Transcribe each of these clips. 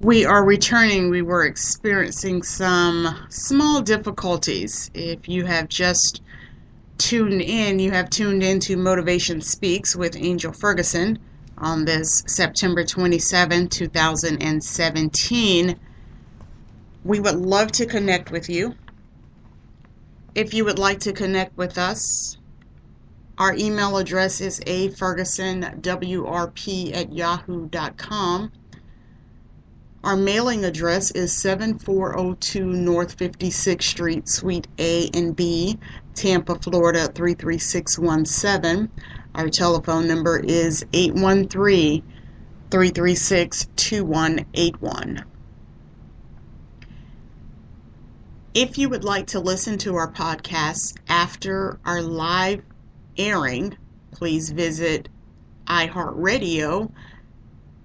we are returning. We were experiencing some small difficulties. If you have just tuned in, you have tuned into Motivation Speaks with Angel Ferguson on this September 27, 2017. We would love to connect with you. If you would like to connect with us, our email address is afergusonwrp at yahoo.com. Our mailing address is 7402 North 56th Street, Suite A and B, Tampa, Florida 33617. Our telephone number is 813 336 2181. If you would like to listen to our podcasts after our live airing, please visit iHeartRadio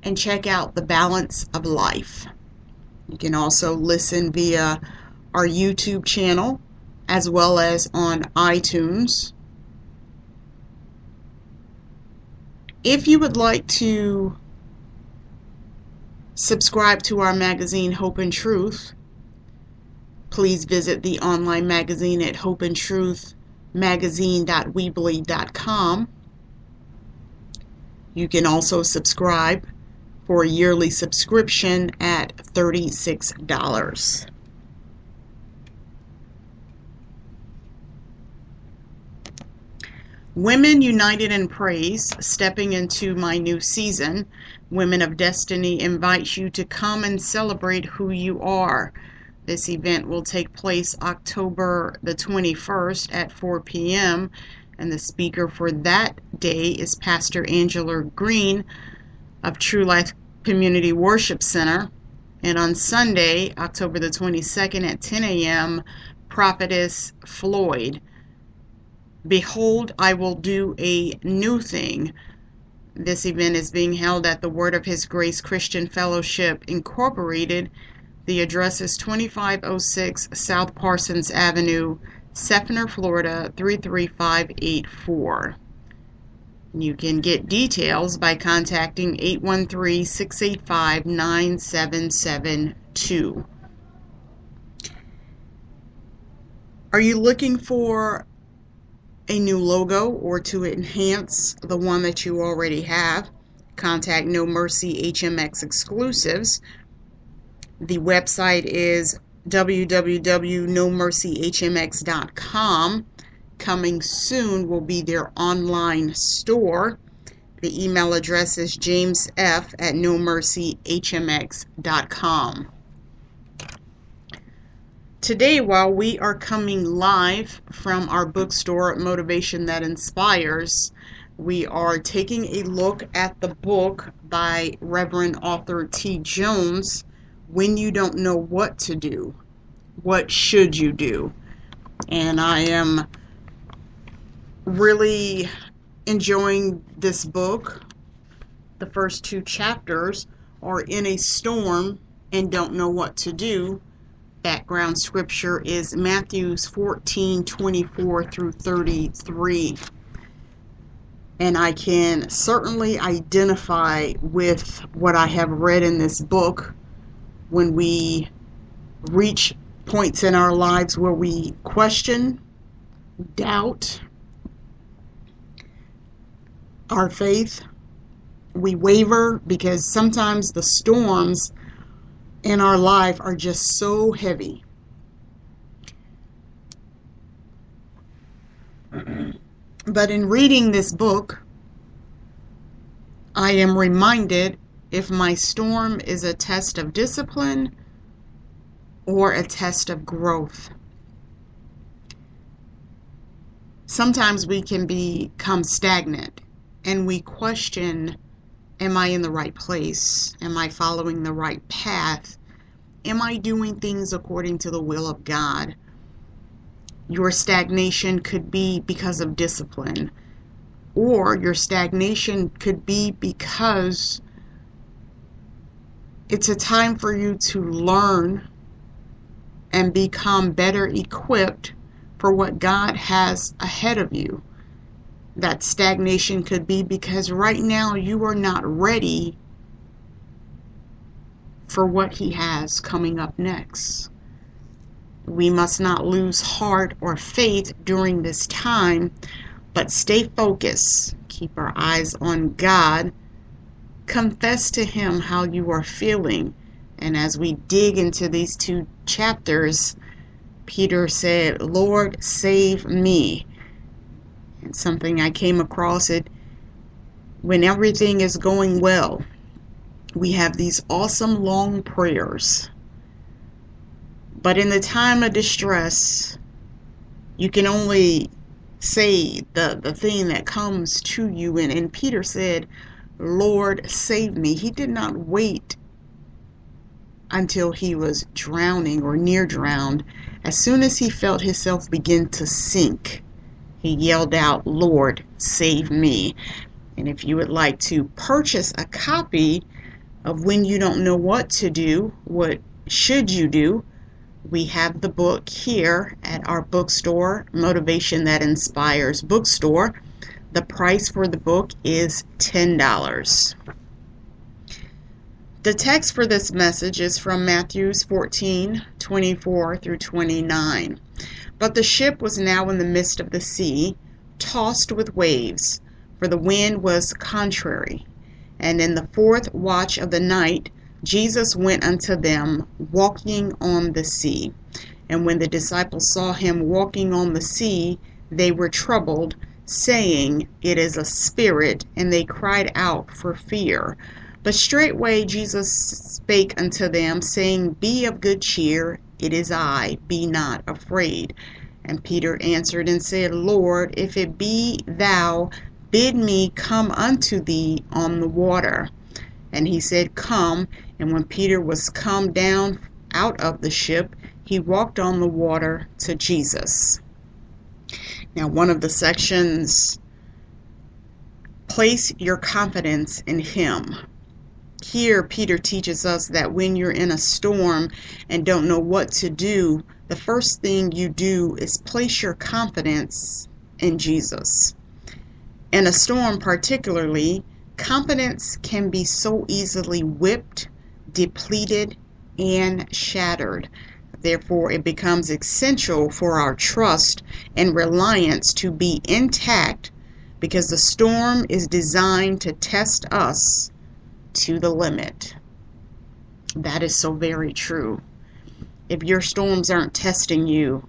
and check out The Balance of Life. You can also listen via our YouTube channel as well as on iTunes. If you would like to subscribe to our magazine Hope and Truth, please visit the online magazine at hopeandtruthmagazine.weebly.com. You can also subscribe for a yearly subscription at $36. Women United in Praise, stepping into my new season, Women of Destiny invites you to come and celebrate who you are. This event will take place October the 21st at 4 p.m. And the speaker for that day is Pastor Angela Green of True Life Community Worship Center. And on Sunday, October the 22nd at 10 a.m., Prophetess Floyd. Behold, I will do a new thing. This event is being held at the Word of His Grace Christian Fellowship Incorporated. The address is 2506 South Parsons Avenue, Seffner, Florida 33584. You can get details by contacting 813 685 9772. Are you looking for a new logo or to enhance the one that you already have? Contact No Mercy HMX Exclusives. The website is www.nomercyhmx.com coming soon will be their online store. The email address is jamesf at nomercyhmx.com. Today, while we are coming live from our bookstore, Motivation That Inspires, we are taking a look at the book by Reverend Arthur T. Jones, When You Don't Know What to Do. What should you do? And I am really enjoying this book. The first two chapters are in a storm and don't know what to do. Background scripture is Matthews 14 24 through 33. And I can certainly identify with what I have read in this book when we reach points in our lives where we question, doubt, our faith. We waver because sometimes the storms in our life are just so heavy. but in reading this book, I am reminded if my storm is a test of discipline or a test of growth. Sometimes we can become stagnant and we question Am I in the right place? Am I following the right path? Am I doing things according to the will of God? Your stagnation could be because of discipline, or your stagnation could be because it's a time for you to learn and become better equipped for what God has ahead of you that stagnation could be because right now you are not ready for what He has coming up next. We must not lose heart or faith during this time, but stay focused. Keep our eyes on God. Confess to Him how you are feeling. And as we dig into these two chapters, Peter said, Lord, save me. And something I came across it when everything is going well, we have these awesome long prayers. But in the time of distress, you can only say the, the thing that comes to you. And, and Peter said, Lord, save me. He did not wait until he was drowning or near drowned. As soon as he felt himself begin to sink, he yelled out, Lord, save me. And if you would like to purchase a copy of When You Don't Know What to Do, What Should You Do, we have the book here at our bookstore, Motivation That Inspires Bookstore. The price for the book is $10. The text for this message is from Matthews 14 24 through 29. But the ship was now in the midst of the sea, tossed with waves, for the wind was contrary. And in the fourth watch of the night, Jesus went unto them, walking on the sea. And when the disciples saw him walking on the sea, they were troubled, saying, It is a spirit, and they cried out for fear. But straightway Jesus spake unto them, saying, Be of good cheer, it is I, be not afraid. And Peter answered and said, Lord, if it be thou, bid me come unto thee on the water. And he said, Come. And when Peter was come down out of the ship, he walked on the water to Jesus. Now, one of the sections, place your confidence in him. Here, Peter teaches us that when you're in a storm and don't know what to do, the first thing you do is place your confidence in Jesus. In a storm, particularly, confidence can be so easily whipped, depleted, and shattered. Therefore, it becomes essential for our trust and reliance to be intact because the storm is designed to test us to the limit. That is so very true. If your storms aren't testing you,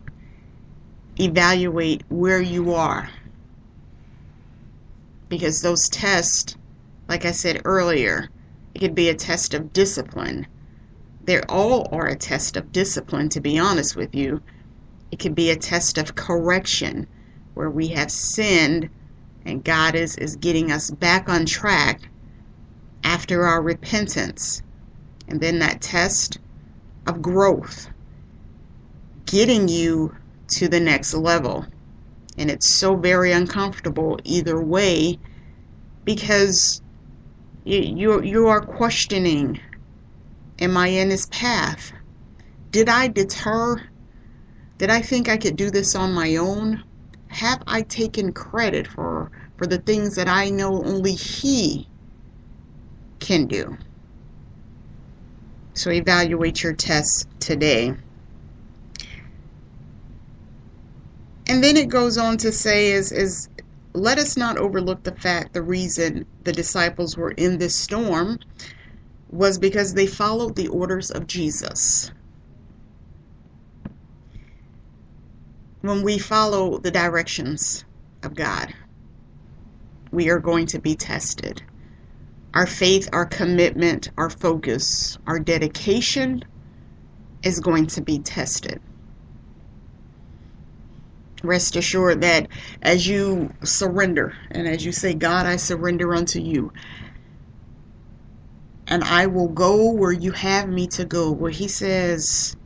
evaluate where you are. Because those tests, like I said earlier, it could be a test of discipline. They all are a test of discipline, to be honest with you. It could be a test of correction, where we have sinned and God is, is getting us back on track after our repentance. And then that test of growth, getting you to the next level. And it's so very uncomfortable either way because you, you, are questioning Am I in his path? Did I deter? Did I think I could do this on my own? Have I taken credit for, for the things that I know only he can do. So evaluate your tests today. And then it goes on to say is is let us not overlook the fact the reason the disciples were in this storm was because they followed the orders of Jesus. When we follow the directions of God, we are going to be tested our faith, our commitment, our focus, our dedication is going to be tested. Rest assured that as you surrender and as you say, God, I surrender unto you, and I will go where you have me to go, where He says,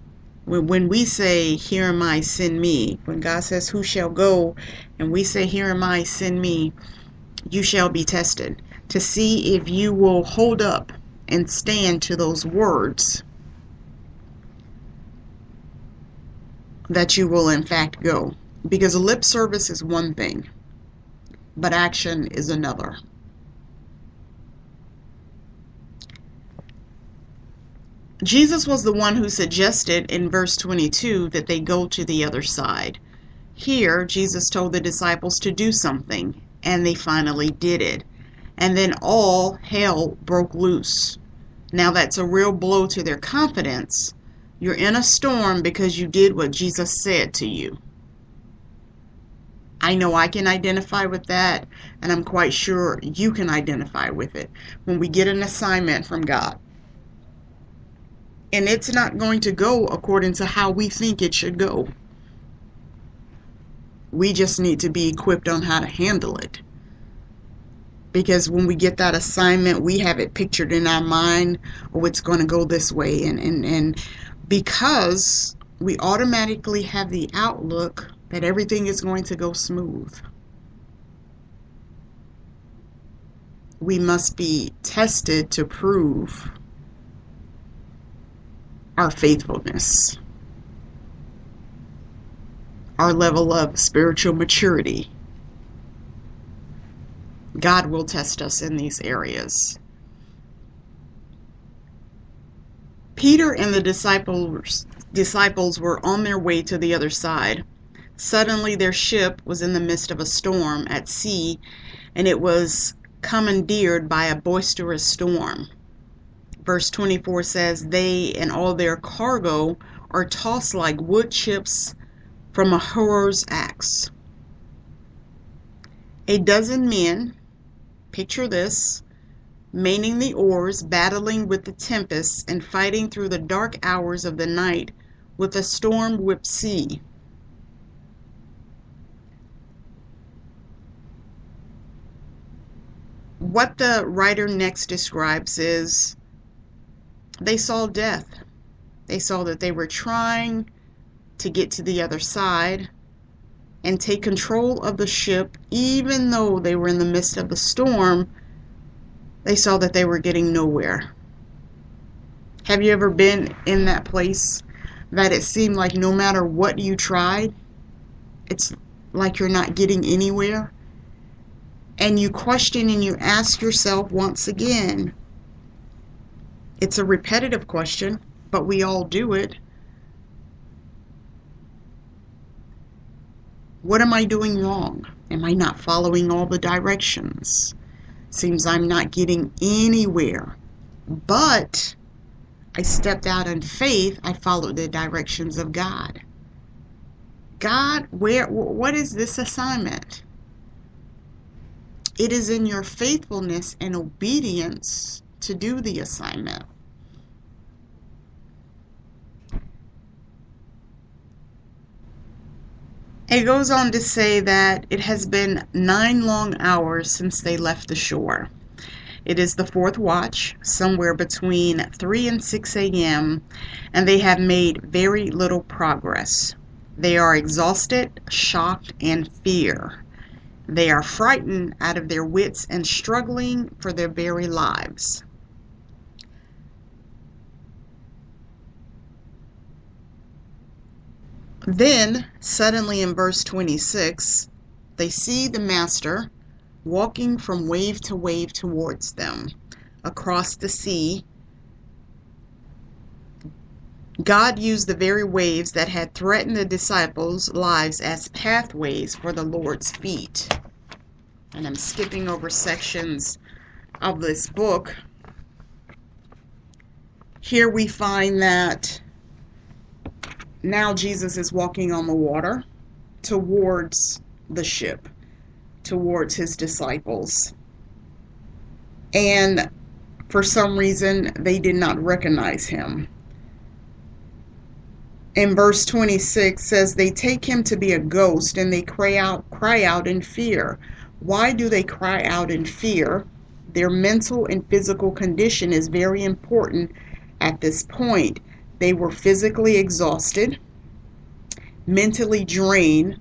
when, we say, Here am I, send me, when God says, Who shall go, and we say, Here am I, send me, you shall be tested to see if you will hold up and stand to those words that you will in fact go. Because lip service is one thing, but action is another. Jesus was the one who suggested in verse 22 that they go to the other side. Here, Jesus told the disciples to do something, and they finally did it. And then all hell broke loose. Now, that's a real blow to their confidence. You're in a storm because you did what Jesus said to you. I know I can identify with that, and I'm quite sure you can identify with it when we get an assignment from God. And it's not going to go according to how we think it should go. We just need to be equipped on how to handle it. Because when we get that assignment, we have it pictured in our mind, oh, it's going to go this way. And, and, and because we automatically have the outlook that everything is going to go smooth. We must be tested to prove our faithfulness our level of spiritual maturity. God will test us in these areas. Peter and the disciples disciples were on their way to the other side. Suddenly their ship was in the midst of a storm at sea, and it was commandeered by a boisterous storm. Verse 24 says, They and all their cargo are tossed like wood chips from a horror's axe. A dozen men, picture this, manning the oars, battling with the tempests, and fighting through the dark hours of the night with a storm whipped sea. What the writer next describes is they saw death. They saw that they were trying to get to the other side and take control of the ship, even though they were in the midst of the storm, they saw that they were getting nowhere. Have you ever been in that place that it seemed like no matter what you tried, it's like you're not getting anywhere? And you question and you ask yourself once again. It's a repetitive question, but we all do it. What am I doing wrong? Am I not following all the directions? Seems I'm not getting anywhere. But I stepped out in faith. I followed the directions of God. God, where what is this assignment? It is in your faithfulness and obedience to do the assignment. It goes on to say that it has been nine long hours since they left the shore. It is the fourth watch, somewhere between 3 and 6 a.m., and they have made very little progress. They are exhausted, shocked, and fear. They are frightened out of their wits and struggling for their very lives. Then, suddenly in verse 26, they see the Master walking from wave to wave towards them across the sea. God used the very waves that had threatened the disciples' lives as pathways for the Lord's feet. And I'm skipping over sections of this book. Here we find that now Jesus is walking on the water towards the ship, towards his disciples. And for some reason, they did not recognize him. In verse 26 says they take him to be a ghost and they cry out cry out in fear. Why do they cry out in fear? Their mental and physical condition is very important at this point. They were physically exhausted, mentally drained,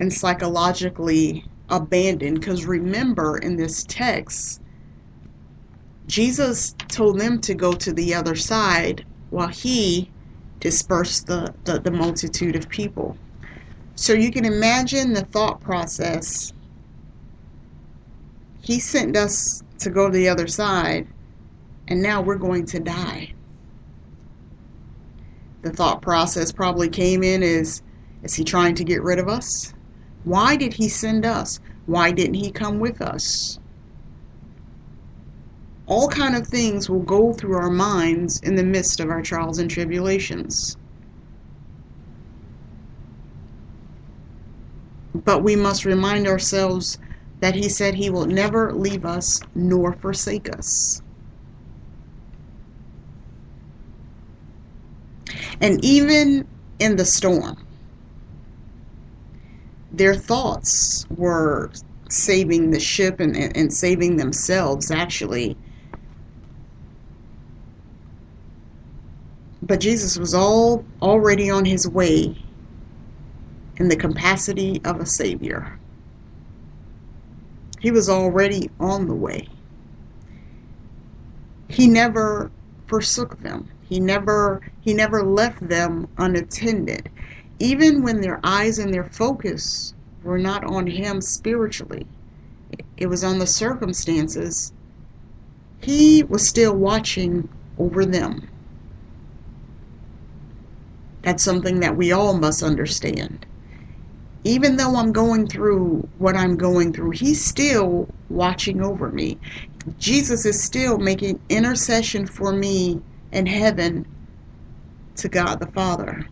and psychologically abandoned. Because remember, in this text, Jesus told them to go to the other side while he dispersed the, the, the multitude of people. So you can imagine the thought process. He sent us to go to the other side, and now we're going to die. The thought process probably came in is is he trying to get rid of us? Why did he send us? Why didn't he come with us? All kind of things will go through our minds in the midst of our trials and tribulations. But we must remind ourselves that he said he will never leave us nor forsake us. And even in the storm, their thoughts were saving the ship and, and saving themselves, actually. But Jesus was all already on his way in the capacity of a savior. He was already on the way. He never forsook them. He never he never left them unattended. Even when their eyes and their focus were not on him spiritually. It was on the circumstances. He was still watching over them. That's something that we all must understand even though I'm going through what I'm going through, He's still watching over me. Jesus is still making intercession for me in heaven to God the Father.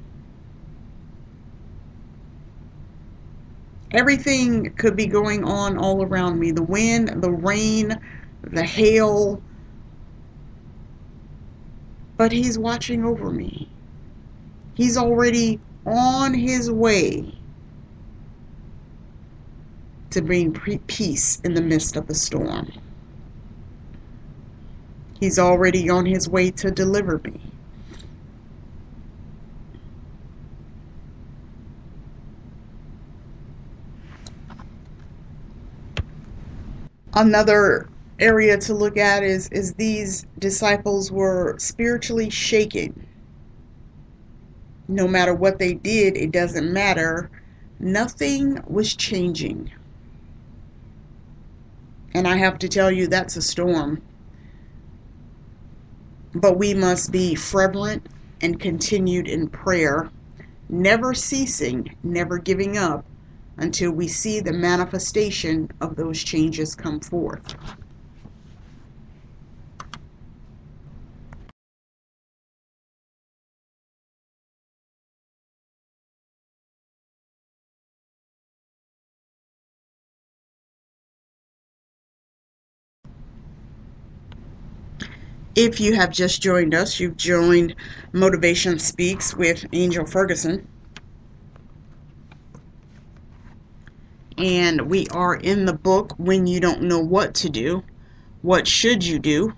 Everything could be going on all around me the wind, the rain, the hail. But He's watching over me. He's already on His way to bring peace in the midst of the storm. He's already on his way to deliver me. Another area to look at is, is these disciples were spiritually shaken. No matter what they did, it doesn't matter. Nothing was changing. And I have to tell you, that's a storm. But we must be fervent and continued in prayer, never ceasing, never giving up until we see the manifestation of those changes come forth. If you have just joined us, you've joined Motivation Speaks with Angel Ferguson. And we are in the book When You Don't Know What to Do, What Should You Do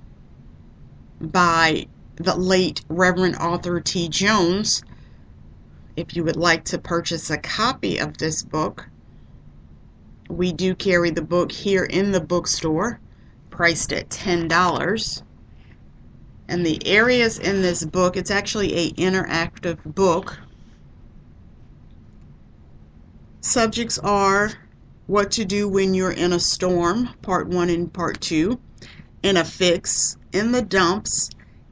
by the late Reverend Arthur T. Jones. If you would like to purchase a copy of this book, we do carry the book here in the bookstore, priced at $10 and the areas in this book it's actually a interactive book subjects are what to do when you're in a storm part one and part two in a fix in the dumps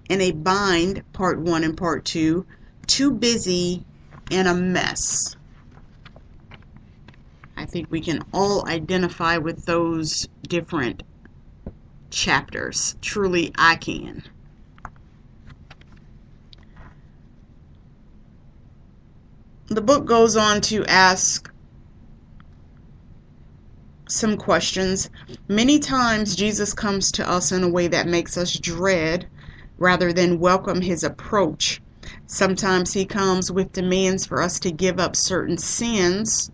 in a bind part one and part two too busy in a mess I think we can all identify with those different chapters. Truly, I can. The book goes on to ask some questions. Many times Jesus comes to us in a way that makes us dread rather than welcome his approach. Sometimes he comes with demands for us to give up certain sins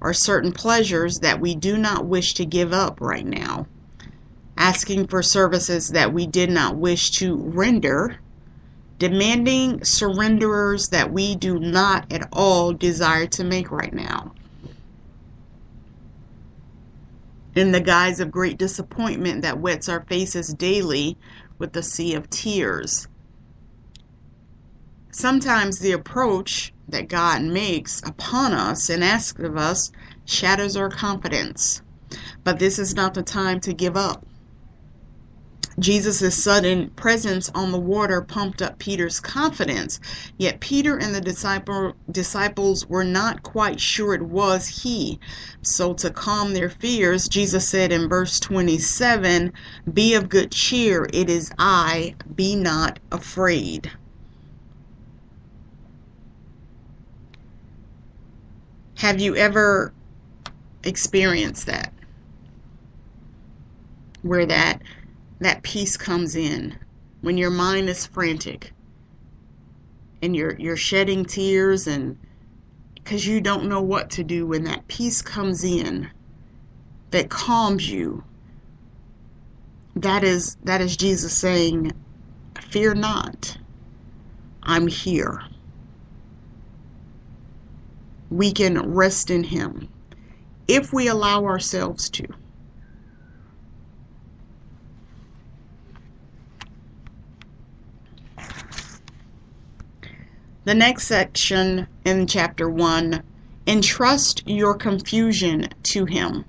or certain pleasures that we do not wish to give up right now. Asking for services that we did not wish to render demanding surrenderers that we do not at all desire to make right now. In the guise of great disappointment that wets our faces daily with the sea of tears. Sometimes the approach that God makes upon us and asks of us shatters our confidence. But this is not the time to give up. Jesus' sudden presence on the water pumped up Peter's confidence, yet Peter and the disciple, disciples were not quite sure it was he. So, to calm their fears, Jesus said in verse 27 Be of good cheer, it is I, be not afraid. Have you ever experienced that? Where that that peace comes in when your mind is frantic and you're you're shedding tears and because you don't know what to do when that peace comes in that calms you. That is that is Jesus saying fear not I'm here. We can rest in him if we allow ourselves to The next section in chapter 1 entrust your confusion to him.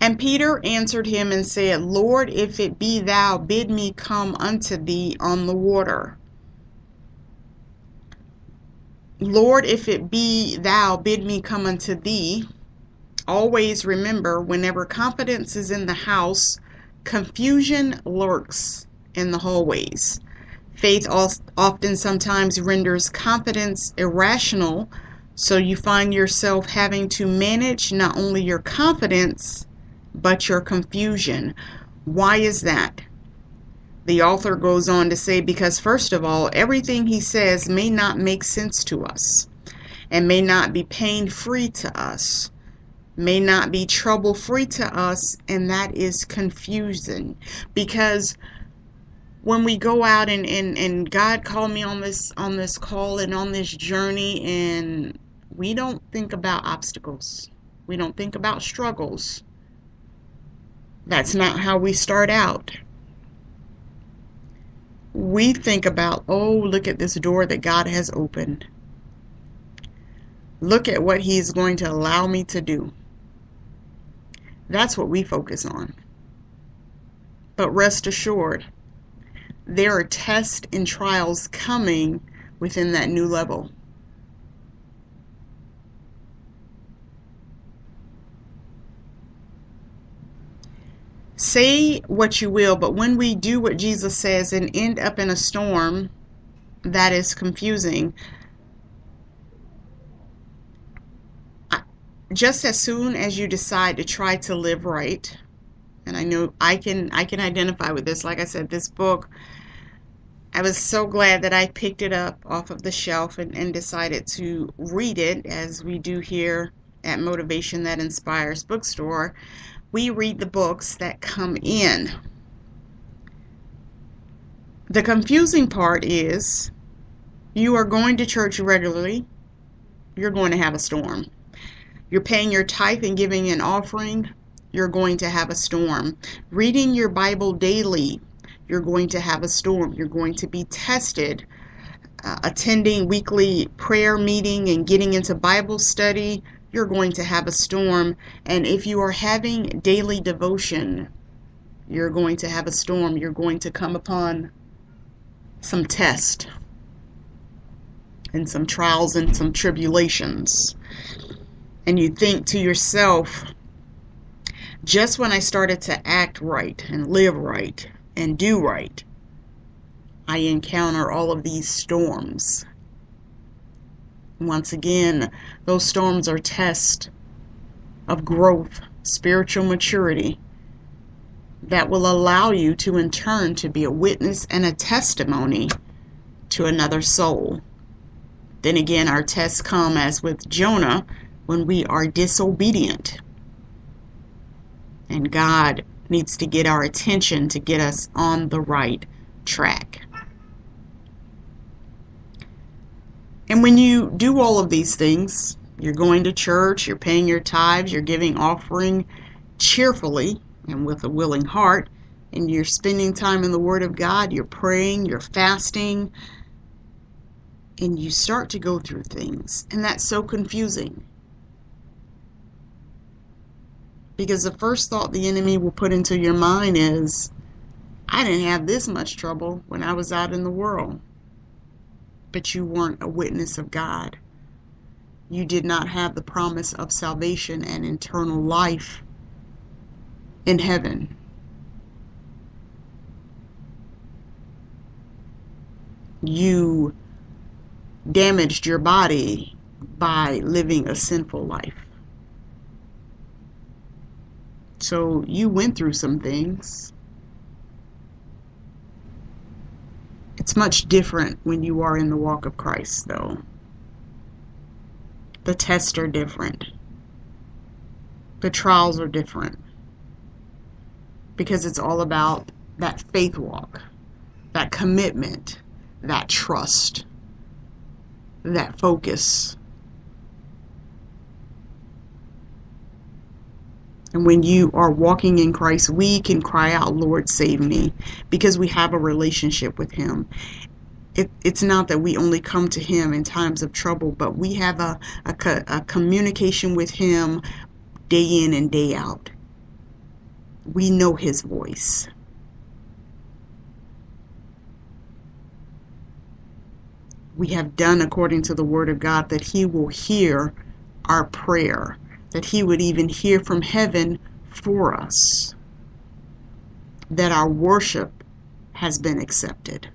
And Peter answered him and said, Lord, if it be thou, bid me come unto thee on the water. Lord, if it be thou, bid me come unto thee. Always remember, whenever confidence is in the house, confusion lurks in the hallways. Faith often sometimes renders confidence irrational, so you find yourself having to manage not only your confidence, but your confusion. Why is that? The author goes on to say, because first of all, everything he says may not make sense to us and may not be pain free to us, may not be trouble free to us, and that is confusing because when we go out and, and, and God called me on this on this call and on this journey and we don't think about obstacles. We don't think about struggles. That's not how we start out. We think about, oh, look at this door that God has opened. Look at what He's going to allow me to do. That's what we focus on. But rest assured, there are tests and trials coming within that new level. Say what you will, but when we do what Jesus says and end up in a storm that is confusing, just as soon as you decide to try to live right, and I know I can I can identify with this. Like I said, this book I was so glad that I picked it up off of the shelf and, and decided to read it as we do here at Motivation That Inspires Bookstore. We read the books that come in. The confusing part is you are going to church regularly, you're going to have a storm. You're paying your tithe and giving an offering, you're going to have a storm. Reading your Bible daily, you're going to have a storm. You're going to be tested. Uh, attending weekly prayer meeting and getting into Bible study, you're going to have a storm. And if you are having daily devotion, you're going to have a storm. You're going to come upon some test and some trials and some tribulations. And you think to yourself, just when I started to act right and live right and do right, I encounter all of these storms. Once again, those storms are tests of growth, spiritual maturity that will allow you to in turn to be a witness and a testimony to another soul. Then again, our tests come as with Jonah when we are disobedient and God needs to get our attention to get us on the right track. And when you do all of these things, you're going to church, you're paying your tithes, you're giving offering cheerfully and with a willing heart, and you're spending time in the Word of God, you're praying, you're fasting, and you start to go through things. And that's so confusing Because the first thought the enemy will put into your mind is, I didn't have this much trouble when I was out in the world. But you weren't a witness of God. You did not have the promise of salvation and eternal life in heaven. You damaged your body by living a sinful life. So you went through some things. It's much different when you are in the walk of Christ, though. The tests are different. The trials are different. Because it's all about that faith walk, that commitment, that trust, that focus. And when you are walking in Christ, we can cry out, Lord, save me, because we have a relationship with Him. It, it's not that we only come to Him in times of trouble, but we have a, a, a communication with Him day in and day out. We know His voice. We have done according to the Word of God that He will hear our prayer that he would even hear from heaven for us, that our worship has been accepted.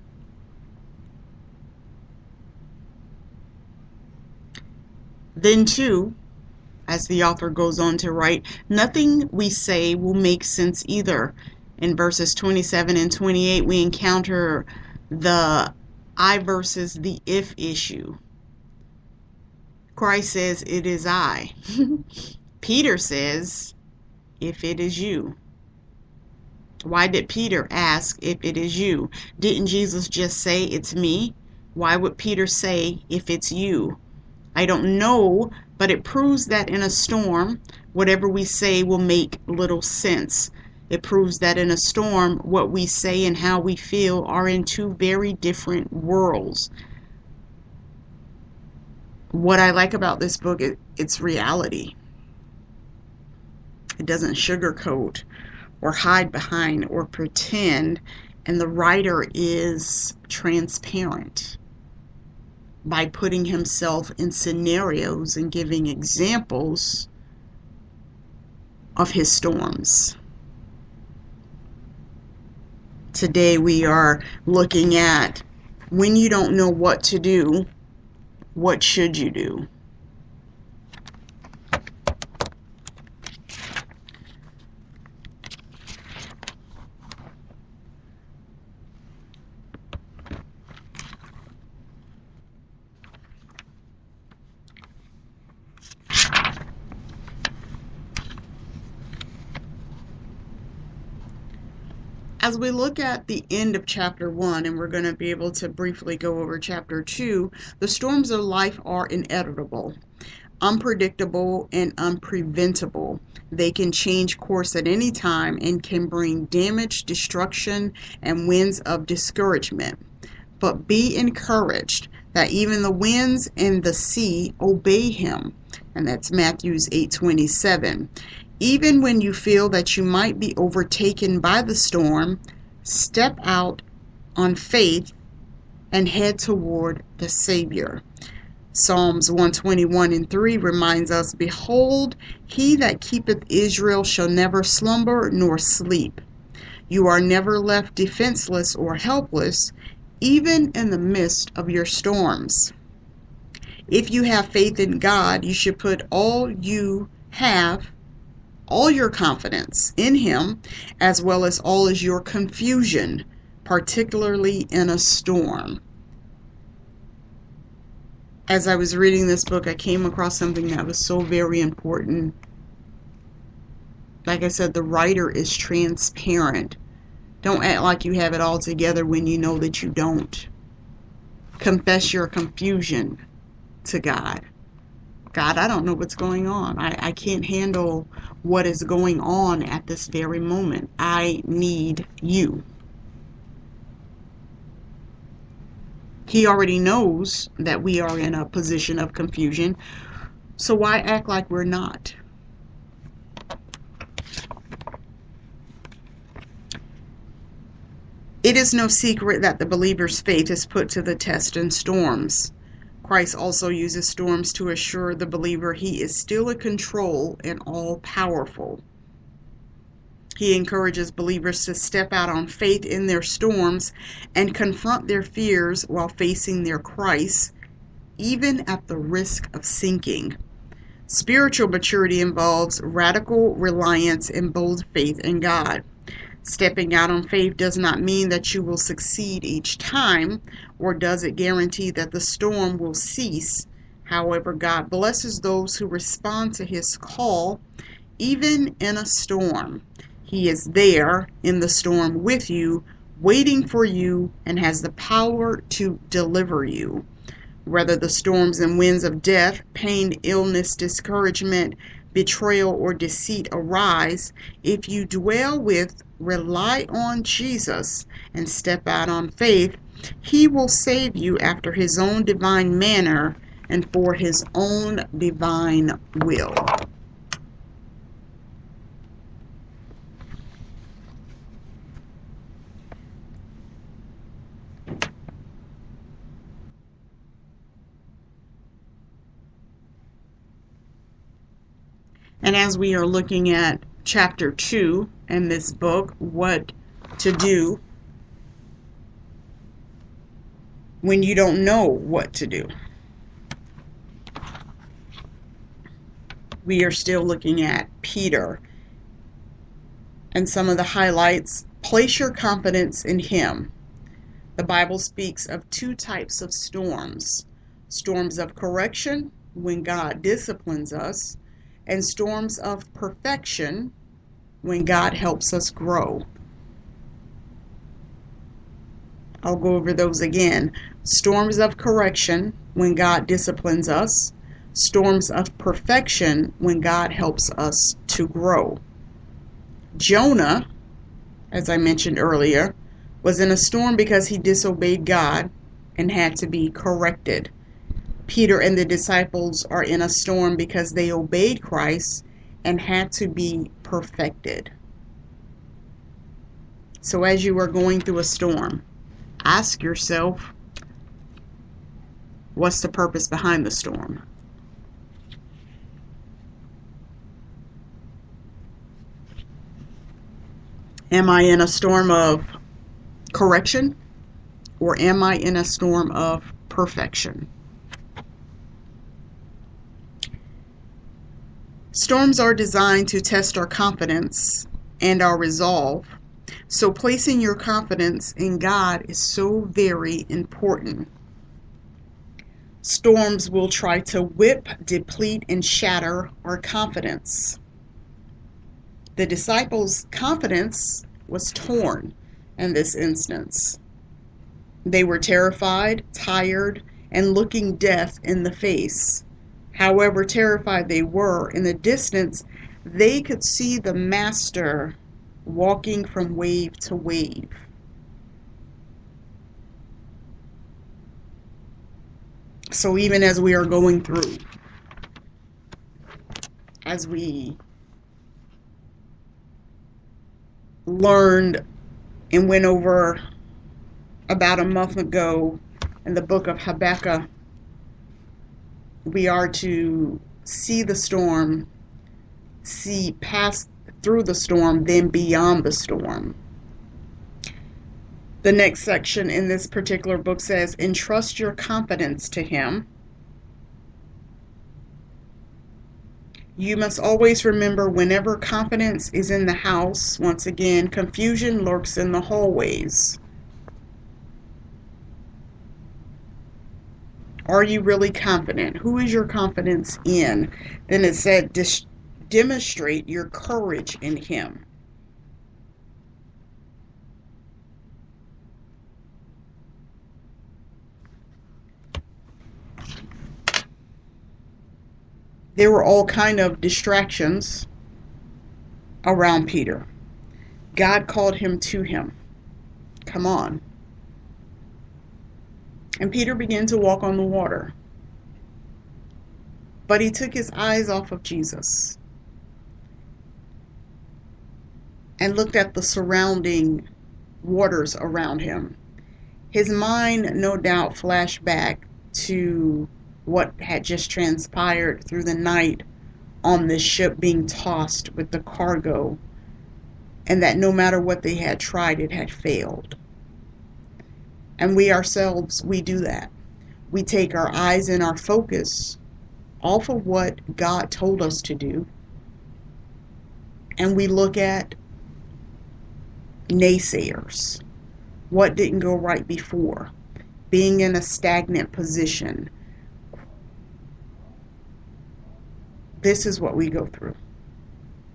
Then, too, as the author goes on to write, nothing we say will make sense either. In verses 27 and 28, we encounter the I versus the if issue. Christ says, It is I. Peter says, If it is you. Why did Peter ask if it is you? Didn't Jesus just say, It's me? Why would Peter say, If it's you? I don't know, but it proves that in a storm, whatever we say will make little sense. It proves that in a storm, what we say and how we feel are in two very different worlds what I like about this book, it, it's reality. It doesn't sugarcoat or hide behind or pretend, and the writer is transparent by putting himself in scenarios and giving examples of his storms. Today we are looking at when you don't know what to do what should you do? As we look at the end of chapter one, and we're going to be able to briefly go over chapter two, the storms of life are inevitable, unpredictable, and unpreventable. They can change course at any time and can bring damage, destruction, and winds of discouragement. But be encouraged that even the winds and the sea obey him. And that's Matthew's 8:27. Even when you feel that you might be overtaken by the storm, step out on faith and head toward the Savior. Psalms 121 and 3 reminds us Behold, he that keepeth Israel shall never slumber nor sleep. You are never left defenseless or helpless, even in the midst of your storms. If you have faith in God, you should put all you have all your confidence in Him, as well as all as your confusion, particularly in a storm. As I was reading this book, I came across something that was so very important. Like I said, the writer is transparent. Don't act like you have it all together when you know that you don't. Confess your confusion to God. God, I don't know what's going on. I, I can't handle what is going on at this very moment. I need you. He already knows that we are in a position of confusion, so why act like we're not? It is no secret that the believer's faith is put to the test in storms. Christ also uses storms to assure the believer he is still in control and all powerful. He encourages believers to step out on faith in their storms and confront their fears while facing their Christ, even at the risk of sinking. Spiritual maturity involves radical reliance and bold faith in God. Stepping out on faith does not mean that you will succeed each time, or does it guarantee that the storm will cease. However, God blesses those who respond to his call, even in a storm. He is there in the storm with you, waiting for you, and has the power to deliver you. Whether the storms and winds of death, pain, illness, discouragement, betrayal, or deceit arise, if you dwell with, rely on Jesus, and step out on faith, he will save you after his own divine manner and for his own divine will. And as we are looking at chapter 2 in this book, What to Do When You Don't Know What to Do, we are still looking at Peter and some of the highlights. Place your confidence in Him. The Bible speaks of two types of storms storms of correction, when God disciplines us and storms of perfection when God helps us grow. I'll go over those again. Storms of correction when God disciplines us, storms of perfection when God helps us to grow. Jonah, as I mentioned earlier, was in a storm because he disobeyed God and had to be corrected. Peter and the disciples are in a storm because they obeyed Christ and had to be perfected. So, as you are going through a storm, ask yourself what's the purpose behind the storm? Am I in a storm of correction or am I in a storm of perfection? Storms are designed to test our confidence and our resolve. So, placing your confidence in God is so very important. Storms will try to whip, deplete, and shatter our confidence. The disciples' confidence was torn in this instance. They were terrified, tired, and looking death in the face. However terrified they were, in the distance they could see the Master walking from wave to wave. So even as we are going through, as we learned and went over about a month ago in the book of Habakkuk, we are to see the storm, see past through the storm, then beyond the storm. The next section in this particular book says, Entrust your confidence to Him. You must always remember whenever confidence is in the house, once again, confusion lurks in the hallways. Are you really confident? Who is your confidence in? Then it said, demonstrate your courage in Him. There were all kind of distractions around Peter. God called him to him. Come on. And Peter began to walk on the water. But he took his eyes off of Jesus and looked at the surrounding waters around him. His mind, no doubt, flashed back to what had just transpired through the night on this ship being tossed with the cargo, and that no matter what they had tried, it had failed. And we ourselves, we do that. We take our eyes and our focus off of what God told us to do, and we look at naysayers, what didn't go right before, being in a stagnant position. This is what we go through.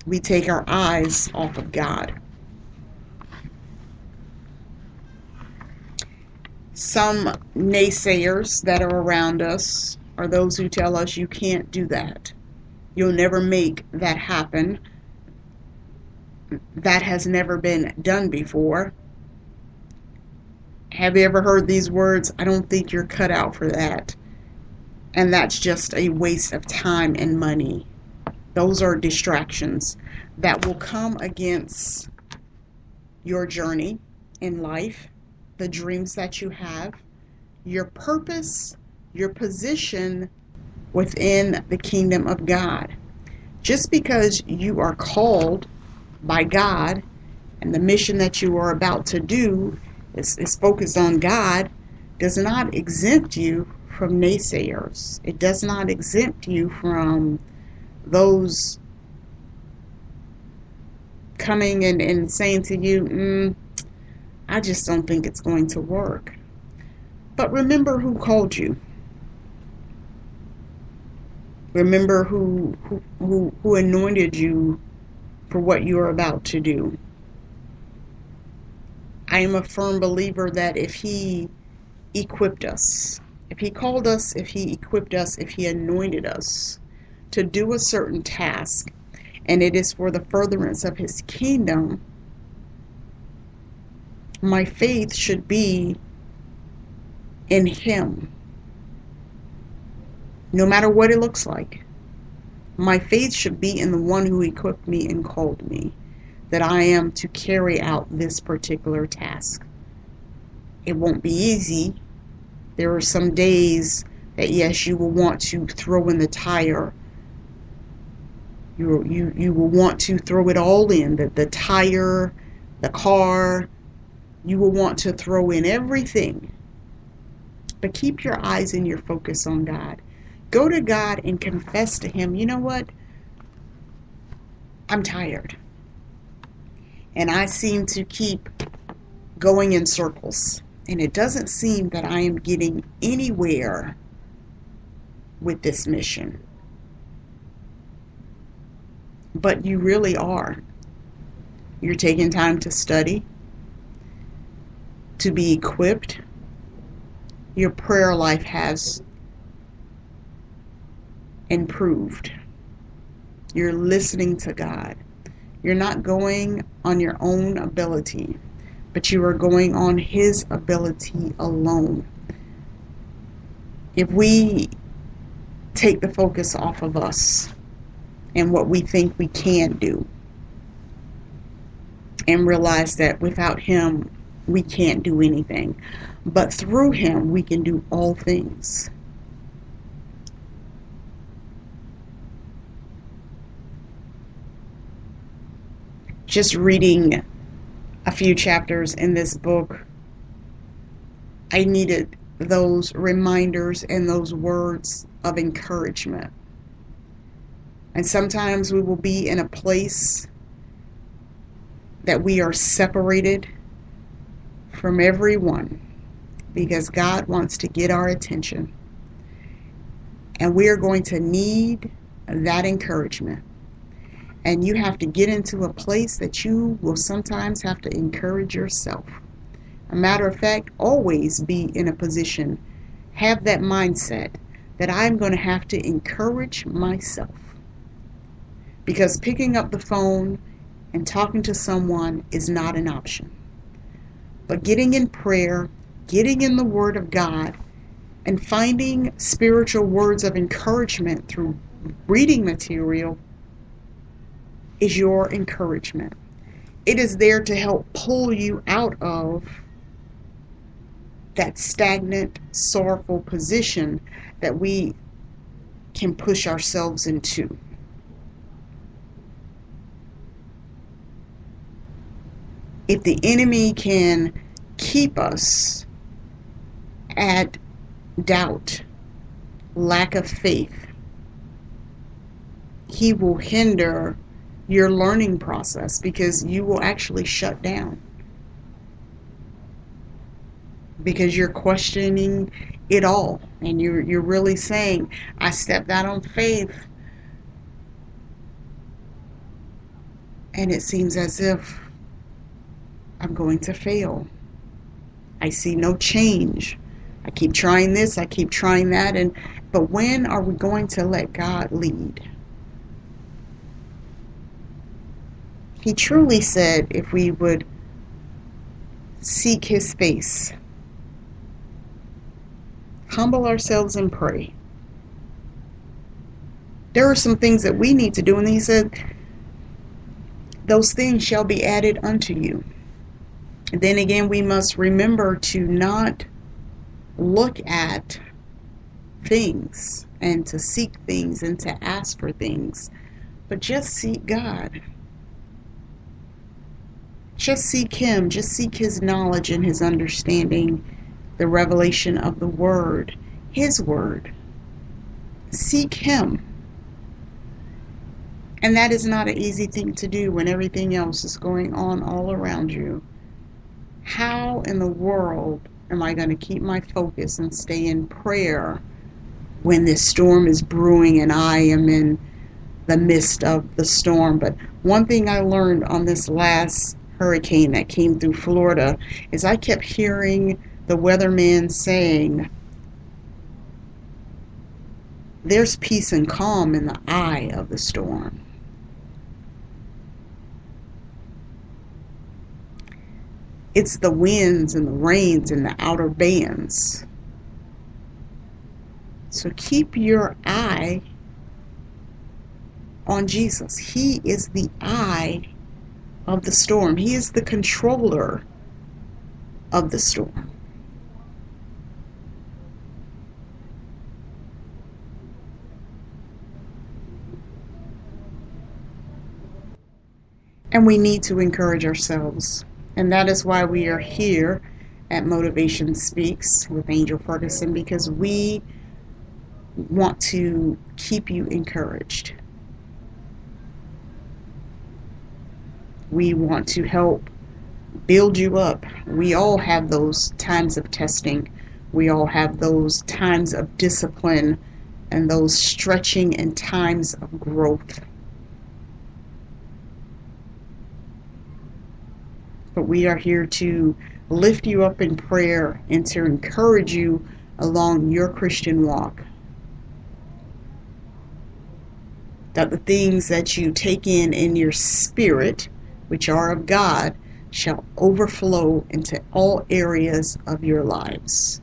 We take our eyes off of God. Some naysayers that are around us are those who tell us you can't do that. You'll never make that happen. That has never been done before. Have you ever heard these words? I don't think you're cut out for that. And that's just a waste of time and money. Those are distractions that will come against your journey in life, the dreams that you have, your purpose, your position within the kingdom of God. Just because you are called by God and the mission that you are about to do is, is focused on God does not exempt you from naysayers. It does not exempt you from those coming and, and saying to you, mm, I just don't think it's going to work. But remember who called you. Remember who, who, who, who anointed you for what you are about to do. I am a firm believer that if He equipped us, if He called us, if He equipped us, if He anointed us to do a certain task, and it is for the furtherance of His kingdom, my faith should be in Him no matter what it looks like. My faith should be in the one who equipped me and called me, that I am to carry out this particular task. It won't be easy. There are some days that, yes, you will want to throw in the tire. You, you, you will want to throw it all in the, the tire, the car. You will want to throw in everything. But keep your eyes and your focus on God Go to God and confess to Him, you know what? I'm tired. And I seem to keep going in circles. And it doesn't seem that I am getting anywhere with this mission. But you really are. You're taking time to study, to be equipped. Your prayer life has improved. You're listening to God. You're not going on your own ability, but you are going on His ability alone. If we take the focus off of us and what we think we can do, and realize that without Him, we can't do anything, but through Him, we can do all things. just reading a few chapters in this book, I needed those reminders and those words of encouragement. And sometimes we will be in a place that we are separated from everyone because God wants to get our attention. And we are going to need that encouragement. And you have to get into a place that you will sometimes have to encourage yourself. A matter of fact, always be in a position, have that mindset that I'm going to have to encourage myself. Because picking up the phone and talking to someone is not an option. But getting in prayer, getting in the Word of God, and finding spiritual words of encouragement through reading material is your encouragement. it is there to help pull you out of that stagnant, sorrowful position that we can push ourselves into. If the enemy can keep us at doubt, lack of faith, he will hinder your learning process because you will actually shut down. Because you're questioning it all and you're you're really saying, I stepped out on faith. And it seems as if I'm going to fail. I see no change. I keep trying this, I keep trying that and but when are we going to let God lead? He truly said if we would seek his face, humble ourselves and pray. There are some things that we need to do, and he said, Those things shall be added unto you. then again, we must remember to not look at things and to seek things and to ask for things, but just seek God. Just seek Him, just seek His knowledge and His understanding, the revelation of the Word, His Word. Seek Him. And that is not an easy thing to do when everything else is going on all around you. How in the world am I going to keep my focus and stay in prayer when this storm is brewing and I am in the midst of the storm? But one thing I learned on this last hurricane that came through Florida is I kept hearing the weatherman saying, There's peace and calm in the eye of the storm. It's the winds and the rains and the outer bands. So keep your eye on Jesus. He is the eye of the storm. He is the controller of the storm. And we need to encourage ourselves. And that is why we are here at Motivation Speaks with Angel Ferguson because we want to keep you encouraged. We want to help build you up. We all have those times of testing. We all have those times of discipline and those stretching and times of growth. But we are here to lift you up in prayer and to encourage you along your Christian walk. That the things that you take in in your spirit which are of God, shall overflow into all areas of your lives.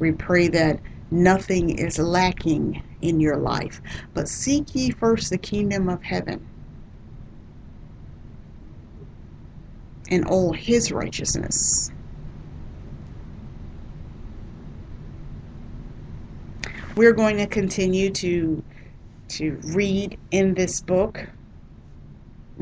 We pray that nothing is lacking in your life, but seek ye first the kingdom of heaven and all his righteousness. We're going to continue to to read in this book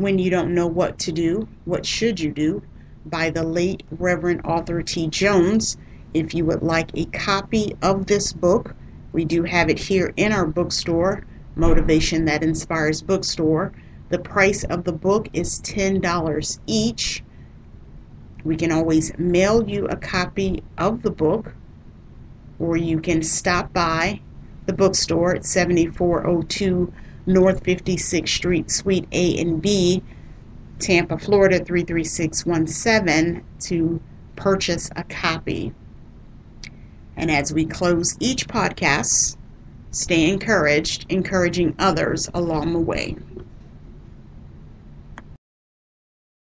when You Don't Know What to Do, What Should You Do by the late Reverend Arthur T. Jones. If you would like a copy of this book, we do have it here in our bookstore, Motivation That Inspires Bookstore. The price of the book is $10 each. We can always mail you a copy of the book, or you can stop by the bookstore at 7402 North 56th Street, Suite A and B, Tampa, Florida 33617 to purchase a copy. And as we close each podcast, stay encouraged, encouraging others along the way.